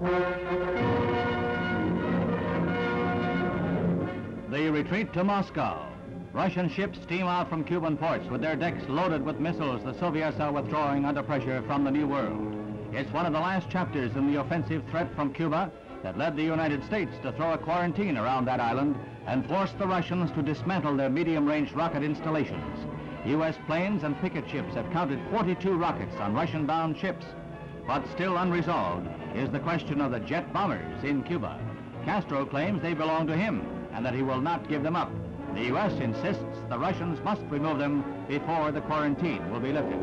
The retreat to Moscow. Russian ships steam out from Cuban ports with their decks loaded with missiles the Soviets are withdrawing under pressure from the New World. It's one of the last chapters in the offensive threat from Cuba that led the United States to throw a quarantine around that island and force the Russians to dismantle their medium-range rocket installations. U.S. planes and picket ships have counted 42 rockets on Russian-bound ships. But still unresolved is the question of the jet bombers in Cuba. Castro claims they belong to him and that he will not give them up. The U.S. insists the Russians must remove them before the quarantine will be lifted.